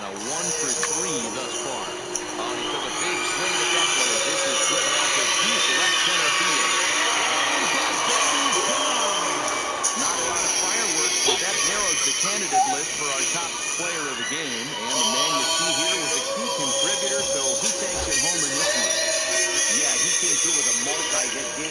on a one for three thus far. Oh, he took a big swing at that one this is driven out to deep left center field. And touchdown, Not a lot of fireworks, but that narrows the candidate list for our top player of the game. And the man you see here was a key contributor, so he takes it home in this one. Yeah, he came through with a multi-hit game.